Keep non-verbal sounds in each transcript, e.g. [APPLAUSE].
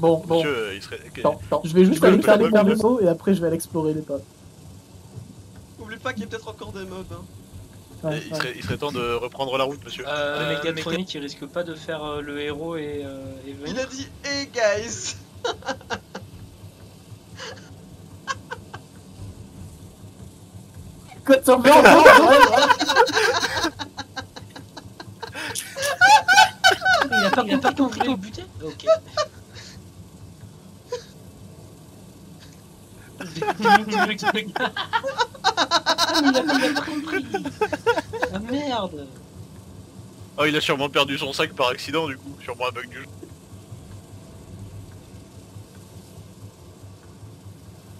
Bon, bon. Monsieur, euh, il serait. Attends, attends, je vais juste aller faire les vaisseau et après je vais aller explorer les pas. Oublie pas qu'il y a peut-être encore des mobs. Hein. Ouais, il, serait, il serait temps de reprendre la route, monsieur. Euh, Méga- Megatronic, il risque pas de faire euh, le héros et, euh, et Il a dit Hey guys Code surveillance. Il a pas, il a pas compris au Ok. Ah, mais il a, pas compris Ah merde Oh, il a sûrement perdu son sac par accident, du coup. Sûrement un bug du jeu.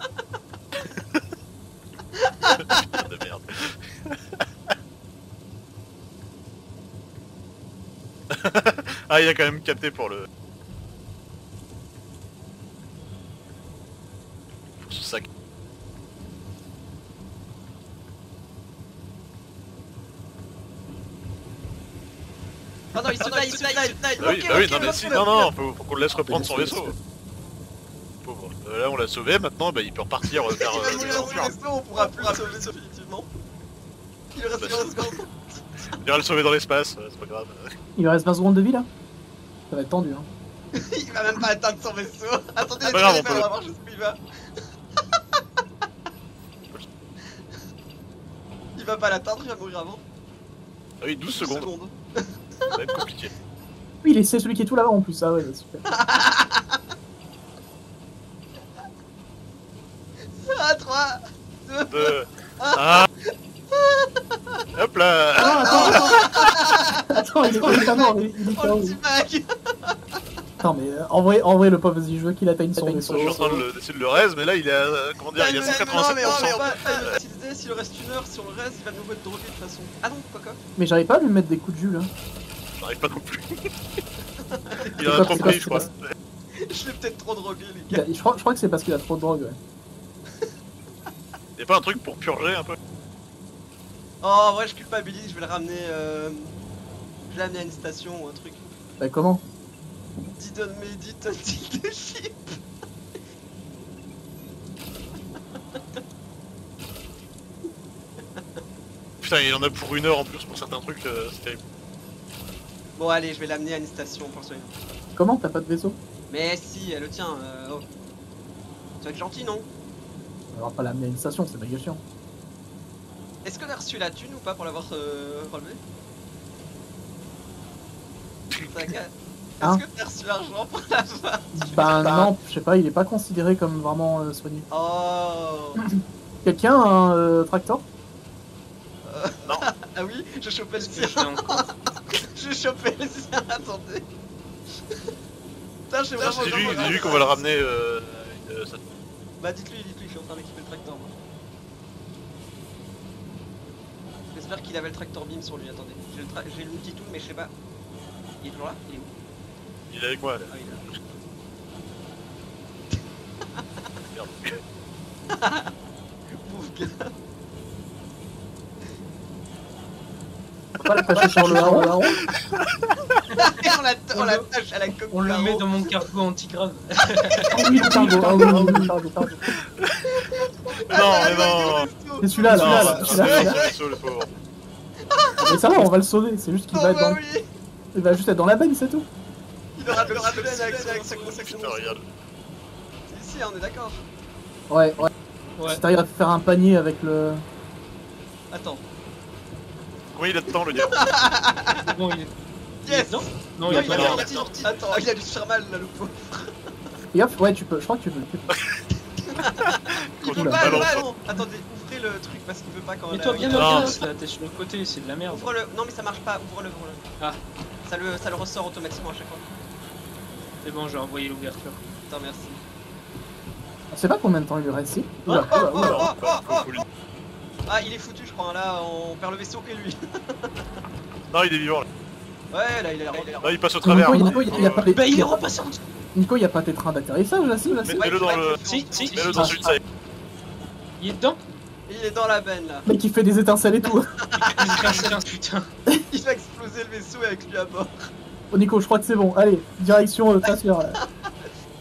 [LAUGHS] De merde. [LAUGHS] ah, il a quand même capté pour le. Ce sac. Ah non, il se taille, il se taille, il se taille Bah oui, Ok, bah oui, non, mais on si, non, non, faut, faut qu'on le laisse reprendre son vaisseau. Pauvre. Euh, là, on l'a sauvé, maintenant, bah, il peut repartir euh, vers euh, des sous vaisseau, on pourra plus le sauver définitivement. Il lui reste Bah, 20 secondes. [LAUGHS] Il ira le sauver dans l'espace, euh, c'est pas grave. Il lui reste 20 secondes de vie là? Ça va être tendu hein. [LAUGHS] Il va même pas atteindre son vaisseau. Attendez, grave, laissez-le on faire, peut- on va voir jusqu'où il va. Il va pas l'atteindre, il va mourir avant. Ah oui, 12 secondes, ça va être compliqué. Oui, il est- c'est celui qui est tout là-bas en plus, ah ouais, super. [LAUGHS] Ah, 3, 2, 2, 1. Hop là Ah, attends, attends Attends, il est il est pas mort, il est- il est Oh le KO. petit mag Attends, mais euh, en vrai, en vrai, le pauvre, vas-y, je veux qu'il atteigne son vaisseau. Je suis en train de le- d'essayer de le raise, mais là, il est à, euh, comment dire, il est à Non, mais on 187%. va pas l'utiliser, s'il reste une heure sur le reste, il va nous être drogué de toute façon. Ah non, quoi quoi Mais j'arrive pas à lui mettre des coups de jus là. J'arrive pas non plus. [LAUGHS] Il en a trop pris, je crois. [LAUGHS] Je l'ai peut-être trop drogué, les gars. a- je, crois, je crois que c'est parce qu'il a trop de drogue, ouais. [LAUGHS] Y'a pas un truc pour purger un peu Oh, en vrai, je culpabilise, je vais le ramener. Euh... Je vais l'amener à une station ou un truc. Bah, comment? Didon Medit Leadership Putain, il en a pour une heure en plus pour certains trucs, euh, c'est terrible. Bon, allez, je vais l'amener à une station pour le soigner. Comment T'as pas de vaisseau? Mais si, elle le tient. Euh... Oh. Tu vas être gentil, non? On va pas l'amener à une station, c'est méga chiant. Est-ce qu'on a reçu la thune ou pas pour l'avoir euh, relevé? [LAUGHS] Qu'à- Est-ce Hein que t'as reçu l'argent pour l'avoir [LAUGHS] Bah non, je sais pas, il est pas considéré comme vraiment euh, soigné. Oh [LAUGHS] Quelqu'un a un euh, tractor [LAUGHS] Ah oui, je chopais le sien. Je chopais le sien, attendez. Putain, j'ai vraiment Dis-lui vraiment- dis-lui qu'on va le ramener euh, euh, ça- Bah dites-lui, dites-lui, je suis en train d'équiper le tracteur moi. J'espère qu'il avait le tracteur beam sur lui, attendez. J'ai le, tra- j'ai le multitool mais je sais pas. Il est toujours là? Il est où? Il est avec moi là. Ah. Merde. Pauvre gars. On va pas l'attacher sur le haron, le haron on la- on l'attache à la coque On le met dans mon cargo antigrave. Ah oui, le [LAUGHS] cargo, ah oui, oui, oui, le cargo, cargo. Mais non, mais non C'est celui-là, Non, celui-là, là, c'est celui-là, celui-là. le pauvre. Mais ça va, on va le sauver, c'est juste qu'il Oh va être bah dans... oui Il va juste être dans la benne, c'est tout. Il aura le rappel avec sa regarde. Ici, on est d'accord. Ouais, ouais. Ouais. Si t'arrives à faire un panier avec le... Attends. Combien il a de temps, le gars [LAUGHS] C'est bon, il est. Yes Non, non, Non, il a il pas l'air. sorti. Attends, il a dû se faire mal là, le pauvre. Et hop, ouais, tu peux, je crois que tu peux. [LAUGHS] tu peux. Il peut pas, pas, non. Attendez, ouvrez le truc parce qu'il veut pas quand Mais la- toi, bien Non. Morgaz, là, t'es sur le côté, c'est de la merde. Ouvre-le. Non, mais ça marche pas. Ouvre-le, ouvre-le. Ah. Ça le, ça le ressort automatiquement à chaque fois. C'est bon, j'ai envoyé l'ouverture. Putain, merci. On sait pas combien de temps il lui reste ici. Oh, oh, oh, oh, oh, oh. Faut lui- Ah, il est foutu, je crois. Là, on perd le vaisseau et lui. [LAUGHS] Non, il est vivant là. Ouais, là, il est là. Là, il passe au travers. Nico, il- il y a pas Bah, il est repassé en dessous. Nico, il y a pas tes trains d'atterrissage là, si, là, si. Mets-le dans le- Si, si, Mets-le dans une salle. Il est dedans? Il est dans la benne là. Mec, il fait des étincelles et tout. Putain. [LAUGHS] Il va exploser le vaisseau avec lui à bord. Oh, Nico, je crois que c'est bon. Allez, direction euh, Tracer. [LAUGHS] là.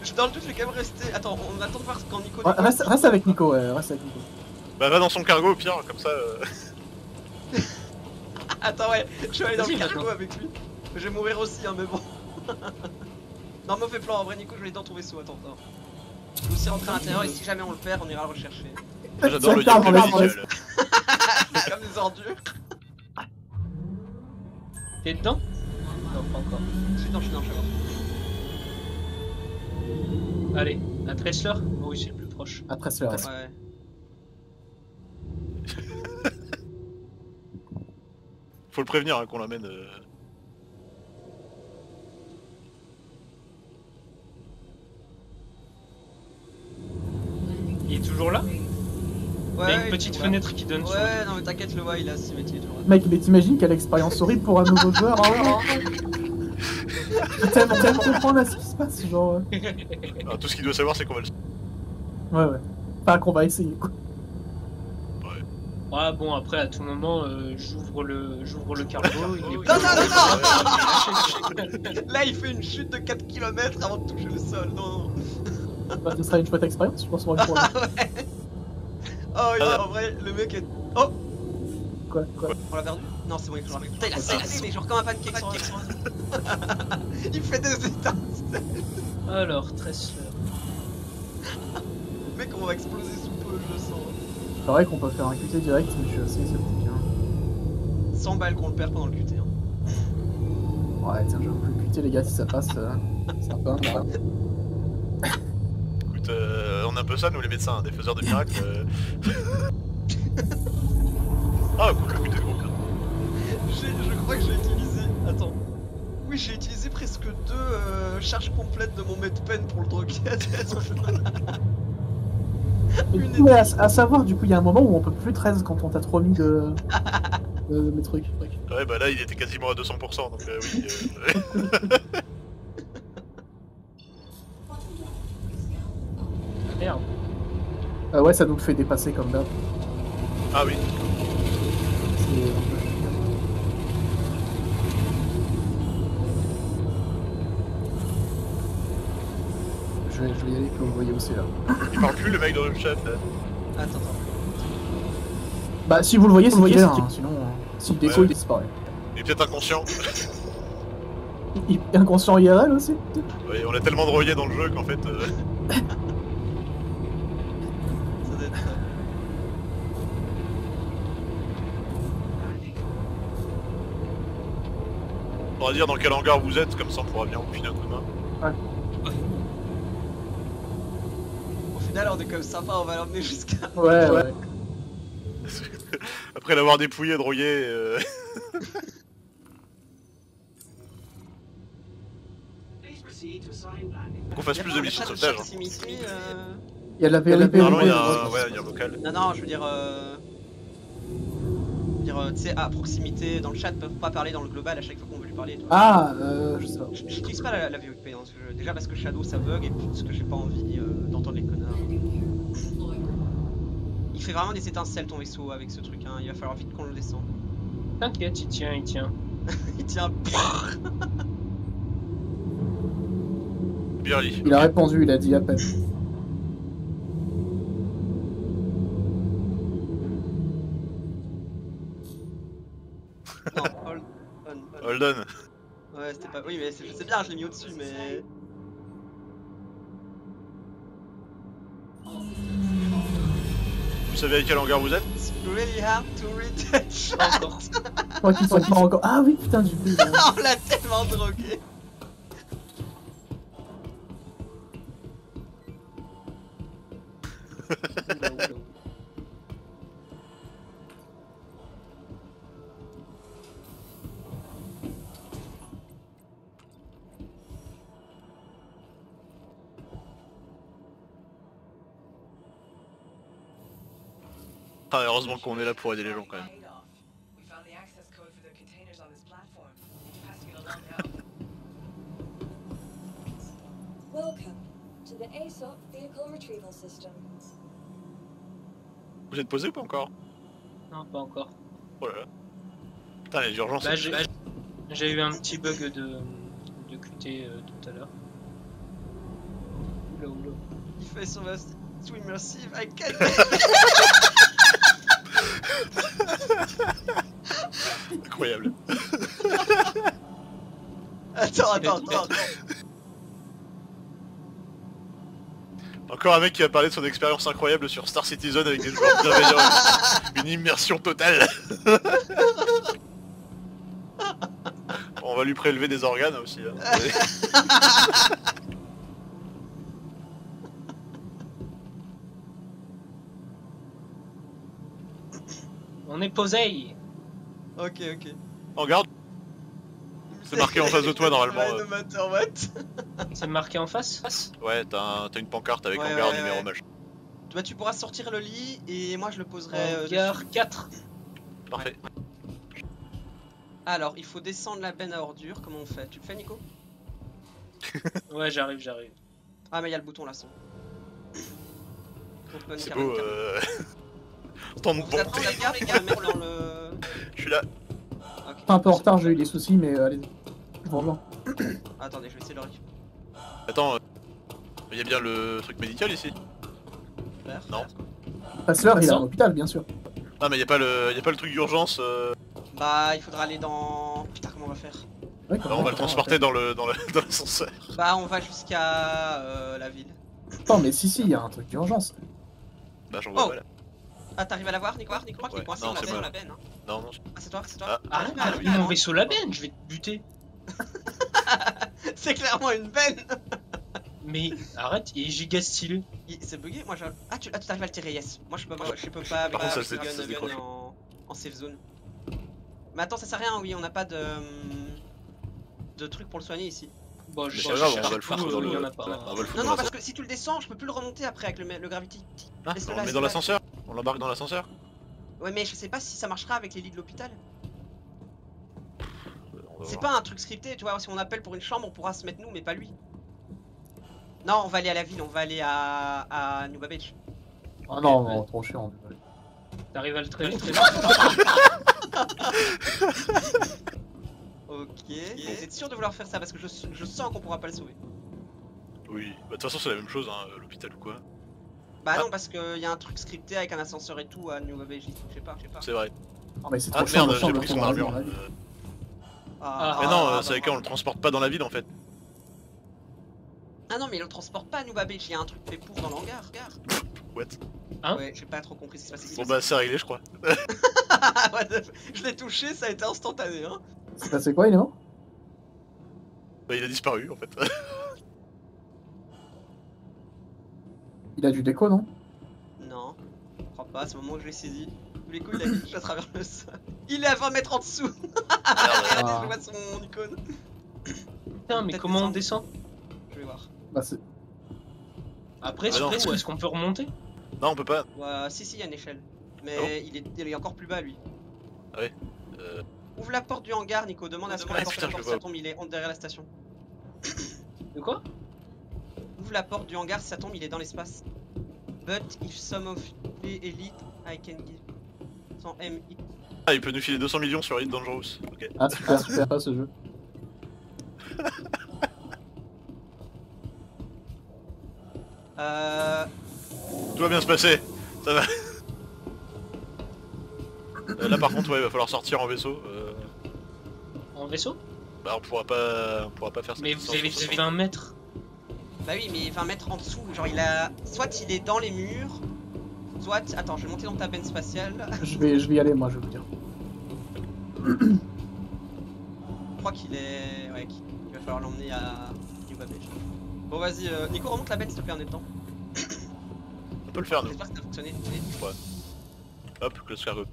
Je- Dans le doute, je vais quand même rester. Attends, on attend de voir quand Nico. Ouais, reste, reste avec Nico, ouais, reste avec Nico. Bah va dans son cargo au pire, comme ça. euh, [LAUGHS] Attends, ouais, je vais aller dans le cargo maintenant. avec lui. Je vais mourir aussi, hein, mais bon. [LAUGHS] non, mauvais plan, en vrai, Nico, je vais aller dans ton vaisseau. Attends, attends. Je vais aussi rentrer à l'intérieur et si jamais on le perd, on ira le rechercher. J'adore le regarde, visuel. Comme des ordures. T'es dedans? Non, pas encore. Je suis dans, je suis dans, je suis dans. Allez, à Tressler Oui, c'est le plus proche. Le reste. Ouais. [LAUGHS] Faut le prévenir hein, qu'on l'amène. euh. Il est toujours là? Ouais, Il y a une ouais, petite ouais. fenêtre qui donne sur. Ouais, non, mais t'inquiète, le vois, il a 6 métiers, tu vois. Mec, mais t'imagines quelle expérience horrible pour un nouveau [LAUGHS] joueur hein, Tellement, tellement comprendre là ce qui se passe, genre. Alors, [LAUGHS] tout ce qu'il doit savoir, c'est qu'on va le. Ouais, ouais. Enfin, qu'on va essayer, quoi. Ouais, bon, après, à tout moment, euh, j'ouvre le, j'ouvre le cargo. il est Non, pas- non, [LAUGHS] Là, il fait une chute de 4 km avant de toucher le sol. Non, non. Bah, ce sera une chouette expérience, je pense, pour une fois. Oh, il en vrai, le mec est. Oh Quoi, quoi. On l'a perdu Non, c'est bon, il faut le Putain, il a saccadé, mais genre comme un pancake sur un [LAUGHS] Il fait des étincelles. Alors, Tressler. [LAUGHS] Mec, on va exploser sous peu, je le sens. C'est vrai qu'on peut faire un QT direct, mais je suis assez sceptique. Hein. 100 balles qu'on le perd pendant le QT. Hein. Ouais, tiens, j'avoue que le QT, les gars, si ça passe, euh, c'est un [LAUGHS] peu un drame. Écoute, euh, on est un peu ça, nous les médecins, des faiseurs de miracles. euh. [LAUGHS] ah, cool, le but bien. J'ai- Je crois que j'ai utilisé. Attends. Oui, j'ai utilisé presque deux euh, charges complètes de mon medpen pour le droguer. [LAUGHS] [LAUGHS] Une coup, à, à savoir, du coup, il y a un moment où on peut plus 13 quand on t'a trop mis de, de, de mes trucs. Ouais, bah là, il était quasiment à 200%, donc euh, oui. euh, Merde. Euh, ouais, ça nous le fait dépasser comme d'hab. Ah oui. Je vais, je vais y aller, que vous voyez aussi là. Il parle plus, le mec dans le chat. là. Attends, attends. Bah, si vous le voyez, c'est Vous le voyez, là, c'est hein, sinon, euh, s'il Ouais. il disparaît. Il est peut-être inconscient. Il il est inconscient IRL aussi Ouais, on a tellement drogué dans le jeu qu'en fait. euh, [LAUGHS] Ça doit être ça. On va dire dans quel hangar vous êtes, comme ça on pourra filer un coup de main. Au final, on est comme sympa, on va l'emmener jusqu'à. [LAUGHS] Ouais, ouais. [LAUGHS] Après l'avoir dépouillé, drogué. euh, [LAUGHS] qu'on fasse plus de missions de chat sauvetage. euh... Il y a la VLP. Normalement, il y a ouais, un, ouais. ouais, il y a un vocal. Non, non, je veux dire. Euh... je veux dire, euh, tu sais, à proximité, dans le chat, peuvent pas parler dans le global à chaque fois qu'on parler. Ah, euh, je sais pas. Je- J'utilise pas la, la VOIP dans ce jeu. Déjà parce que Shadow ça bug et puis parce que j'ai pas envie euh, d'entendre les connards. Il fait vraiment des étincelles ton vaisseau avec ce truc, hein. il va falloir vite qu'on le descende. T'inquiète, il tient, il tient. [LAUGHS] Il tient. Bien dit. Il a répondu, il a dit à peine. Hold on. Ouais, c'était pas. Oui, mais c'est- je sais bien, je l'ai mis au-dessus, mais. Vous savez à quel hangar vous êtes It's really hard to read that shit. Pas encore. Je crois qu'ils sont pas encore. Ah oui, putain, du coup. [LAUGHS] On l'a tellement drogué. Ah, heureusement qu'on est là pour aider les gens quand même. We found the access code for the containers on this platform. Passing it along now. Welcome to the ASOP Vehicle Retrieval System. Vous êtes posé ou pas encore? Non, pas encore. Oh là là. Putain, les urgences. Bah, j'ai j'ai eu un petit bug de, de QT euh, tout à l'heure. Il fait son swim immersive I can't [LAUGHS] Incroyable. Attends, attends, a attends. Encore un mec qui va parler de son expérience incroyable sur Star Citizen avec des joueurs bienveillants. [LAUGHS] Une immersion totale. [LAUGHS] On va lui prélever des organes aussi. hein. [LAUGHS] On est posé. Ok, ok. En garde, C'est marqué en face de toi, normalement, euh. no matter what. C'est marqué en face ouais, t'as un- t'as une pancarte avec Ouais, hangar ouais, numéro ouais. mage. Bah, tu pourras sortir le lit et moi je le poserai. euh, Hangar 4. Parfait. Alors, il faut descendre la benne à ordures. Comment on fait? Tu le fais, Nico? [LAUGHS] Ouais, j'arrive, j'arrive. Ah, mais il y a le bouton là, son. C'est beau. Euh... Tant de bonté. le. Je suis là. Ok. Un peu en retard, j'ai eu des soucis, mais euh, allez. Je vous rejoins. Attendez, je vais essayer de le récupérer. Attends, il y a bien le truc médical ici Non. Passeur, il est à Non. l'hôpital, bien sûr. Ah mais y a pas le, y a pas le truc d'urgence. euh, Bah, il faudra aller dans. Putain, comment on va faire? Ouais, bah, on va le transporter dans le dans le- [LAUGHS] dans l'ascenseur. Bah, on va jusqu'à euh, la ville. Attends, mais si, si, il y a un truc d'urgence. Bah j'en vois Oh. pas là. Ah, t'arrives à la voir, Nico Je crois qu'il est coincé dans la c'est benne, la benne. hein. Non non. Ah, c'est toi, c'est toi Ah. Ah, l'hôpital, mon hein. vaisseau la benne, je vais te buter. [LAUGHS] C'est clairement une benne Mais arrête, il est giga stylé. Il- C'est bugué, moi j'ai. Ah, tu ah, tu t'arrives à le tirer, yes. Moi je peux pas, je peux pas Par contre, ça gun en, en safe zone. Mais attends, ça sert à rien, oui, on n'a pas de. hum, de truc pour le soigner ici. Bon, je Mais c'est grave, on va partout, le foutre dans il y en le. Non, non, parce que si tu le descends, je peux plus le remonter après avec le, le gravity. Ah, laisse-le là, met laisse-le dans l'ascenseur On l'embarque dans l'ascenseur Ouais, mais je sais pas si ça marchera avec les lits de l'hôpital. On va C'est pas un truc scripté, tu vois. Si on appelle pour une chambre, on pourra se mettre nous, mais pas lui. Non, on va aller à la ville, on va aller à, à New Babbage. Ah non, ouais. non, trop chiant. désolé. T'arrives à le traîner [LAUGHS] Ok. Vous êtes sûr de vouloir faire ça? Parce que je, je sens qu'on pourra pas le sauver. Oui, bah de toute façon c'est la même chose, hein, l'hôpital ou quoi. Bah Ah. non, parce qu'il y a un truc scripté avec un ascenseur et tout à New Babbage. Je sais pas, je sais pas. C'est vrai. Non, mais c'est Ah trop chiant, merde, j'ai pris son armure. dans la vie. Euh, Ah, Mais non, ah, euh, bah, c'est avec bah. on le transporte pas dans la ville en fait. Ah non, mais il le transporte pas à New Babbage, il y a un truc fait pour dans le hangar. hangar. What? Hein Ouais, j'ai pas trop compris ce qui se passait. Bon bah c'est réglé je crois. What the f- je l'ai touché, ça a été instantané, hein. C'est passé quoi, il est mort Bah il a disparu en fait. [LAUGHS] Il a du déco, non? Non, je crois pas, c'est au moment où je l'ai saisi. Tous les coups, il a à travers le sol. Il est à 20 mètres en dessous Regardez, [LAUGHS] Ah. je vois son icône. Putain, mais comment on descend? Je vais voir. Bah, c'est. Après, Ah que- est-ce qu'on peut remonter? Non on peut pas. Ouais, si, si, il y a une échelle. Mais Ah bon il, est, il est encore plus bas, lui. Euh, Ouvre la porte du hangar, Nico. Demande à ce que Ah, la porte, je porte, le tombe, il est en- derrière la station. De quoi? Ouvre la porte du hangar, si ça tombe, il est dans l'espace. But if some of the elite, I can give. Sans M. I- Ah il peut nous filer 200 millions sur Hit Dangerous. Ok. Ah, super, super, pas ce jeu. [LAUGHS] Euh. Tout va bien se passer. Ça va. Euh, là par contre ouais il va falloir sortir en vaisseau. Euh, En vaisseau? Bah on pourra pas on pourra pas faire ça. Mais vous avez 20 mètres. Bah oui, mais 20 mètres en dessous, genre il a. Soit il est dans les murs, soit. Attends, je vais monter dans ta benne spatiale. [LAUGHS] Je vais, je vais y aller, moi, je vais vous dire. Je crois qu'il est. Ouais, qu'il il va falloir l'emmener à New Babbage. Bon, vas-y, euh, Nico, remonte la benne s'il te plaît en étant. On peut le faire nous. J'espère que ça a fonctionné. Hop, close cargo.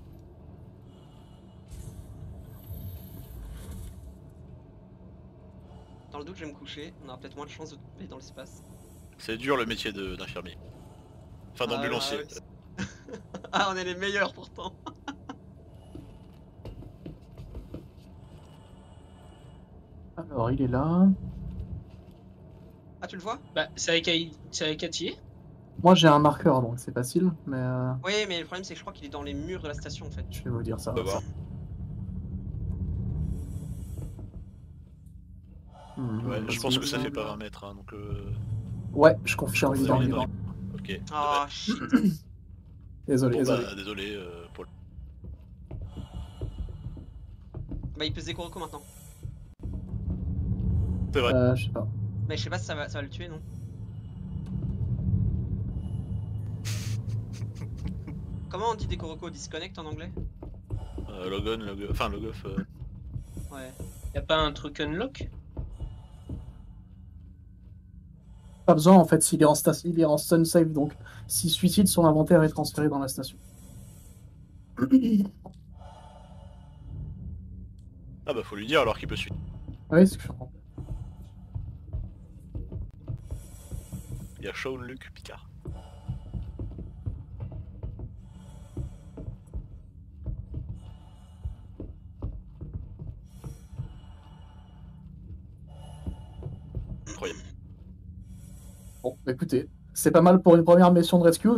Dans le doute, je vais me coucher. On aura peut-être moins de chance de tomber dans l'espace. C'est dur le métier de- d'infirmier. Enfin Ah, d'ambulancier. ouais, ouais. ah, on est les meilleurs pourtant. [LAUGHS] Alors, il est là. Ah, tu le vois? Bah, c'est avec, avec Atier Moi, j'ai un marqueur, donc c'est facile, mais euh, Oui, mais le problème, c'est que je crois qu'il est dans les murs de la station en fait. je vais vous dire ça. On va voir. Ouais, je vas-y, pense que ça fait pas 20 mètres hein, donc euh... Ouais, je confirme, il est dans. Ok. Ah, shit. [CLEARS THROAT] Désolé, Bon, désolé. bah, désolé euh, pour le... Bah, il pesait Kuroko maintenant. C'est vrai. Euh, je sais pas. Mais je sais pas si ça va, ça va le tuer, non [LAUGHS] Comment on dit des Kuroko disconnect en anglais? Euh, Logan, log... enfin Logoff. euh, Ouais. Y'a pas un truc unlock? Pas besoin en fait s'il est en il est en stun save donc s'il suicide son inventaire est transféré dans la station. [CLEARS THROAT] Ah bah faut lui dire alors qu'il peut suivre. oui, c'est ce que je comprends. Il y a Sean, Luke, Picard. Bon, bah, écoutez, c'est pas mal pour une première mission de rescue.